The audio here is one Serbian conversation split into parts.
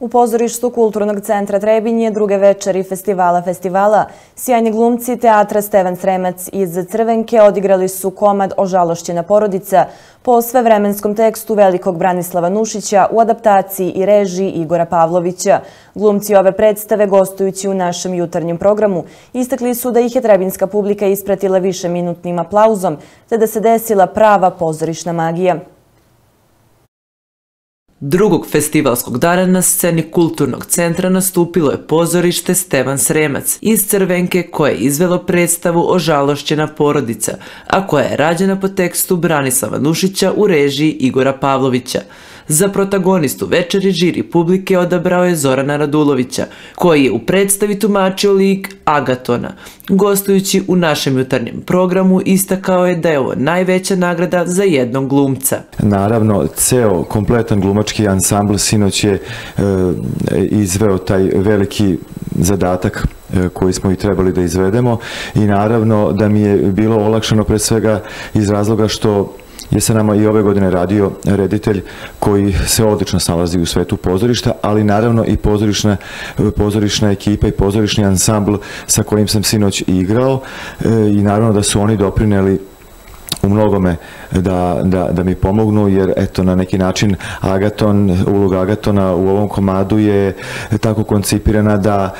U pozorištu Kulturnog centra Trebinje druge večeri festivala festivala sjajni glumci teatra Stevan Sremac iz Crvenke odigrali su komad Ožalošćena porodica po svevremenskom tekstu velikog Branislava Nušića u adaptaciji i režiji Igora Pavlovića. Glumci ove predstave, gostujući u našem jutarnjem programu, istakli su da ih je trebinska publika ispratila više minutnim aplauzom, te da se desila prava pozorišna magija. Drugog festivalskog dana na sceni Kulturnog centra nastupilo je pozorište Stevan Sremac iz Crvenke koje je izvelo predstavu Ožalošćena porodica, a koja je rađena po tekstu Branislava Nušića u režiji Igora Pavlovića. Za protagonistu večeri žiri publike odabrao je Zorana Radulovića, koji je u predstavi tumačio lik Agatona. Gostujući u našem jutarnjem programu istakao je da je ovo najveća nagrada za jednog glumca. Naravno, ceo kompletan glumački ansambl sinoć je e, izveo taj veliki zadatak e, koji smo i trebali da izvedemo. I naravno da mi je bilo olakšano pre svega iz razloga što je sa nama i ove godine radio reditelj koji se odlično snalazi u svetu pozorišta, ali naravno i pozorišna, pozorišna ekipa i pozorišni ansambl sa kojim sam sinoć igrao e, i naravno da su oni doprineli u mnogome da, da, da mi pomognu, jer eto na neki način Agaton, uloga Agatona u ovom komadu je tako koncipirana da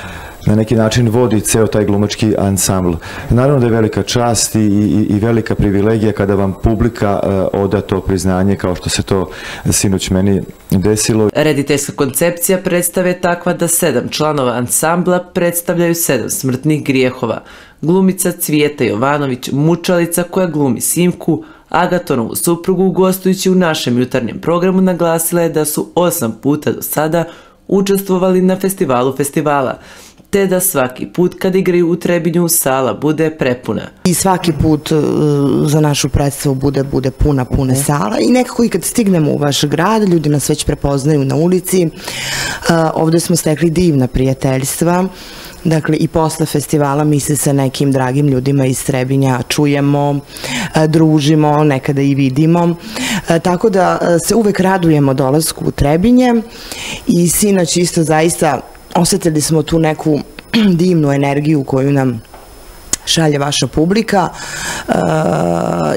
na neki način vodi ceo taj glumački ansambl. Naravno da je velika čast i, i, i velika privilegija kada vam publika uh, oda to priznanje kao što se to sinoć meni desilo. Rediteljska koncepcija predstave takva da sedam članova ansambla predstavljaju sedam smrtnih grijehova. Glumica Cvijeta Jovanović, mučalica koja glumi Simku, Agatonovu suprugu gostujući u našem jutarnjem programu naglasila je da su osam puta do sada učestvovali na festivalu festivala te da svaki put kad igraju u Trebinju sala bude prepuna. I svaki put uh, za našu predstavu bude bude puna, puna mhm. sala i nekako i kad stignemo u vaš grad, ljudi nas već prepoznaju na ulici. Uh, ovde smo stekli divna prijateljstva. Dakle, i posle festivala mi se sa nekim dragim ljudima iz Trebinja čujemo, uh, družimo, nekada i vidimo. Tako da se uvek radujemo dolasku u Trebinje i sinoć isto zaista osetili smo tu neku divnu energiju koju nam šalje vaša publika e,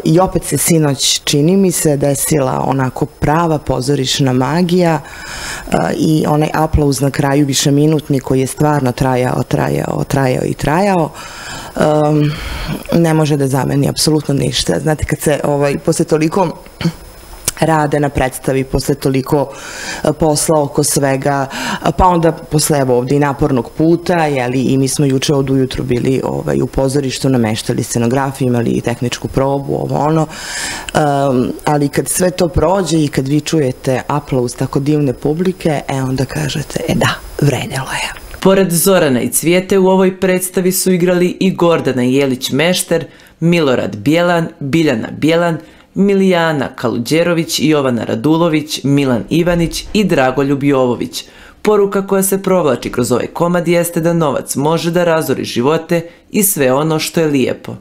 i opet se sinoć čini mi se desila onako prava pozorišna magija e, i onaj aplauz na kraju više minutni koji je stvarno trajao, trajao, trajao i trajao ne može da zameni apsolutno ništa. Znate kad se ovaj, posle toliko rade na predstavi posle toliko e, posla oko svega, pa onda posle evo ovde i napornog puta, jeli, i mi smo juče od ujutru bili ovaj, u pozorištu, nameštali scenografiju, imali i tehničku probu, ovo ono, um, ali kad sve to prođe i kad vi čujete aplauz tako divne publike, e onda kažete, e da, vredelo je. Pored Zorana i Cvijete u ovoj predstavi su igrali i Gordana Jelić-Mešter, Milorad Bjelan, Biljana Bjelan, Milijana Kaluđerović, Jovana Radulović, Milan Ivanić i Dragoljub Jovović. Poruka koja se provlači kroz ovaj komad jeste da novac može da razori živote i sve ono što je lijepo.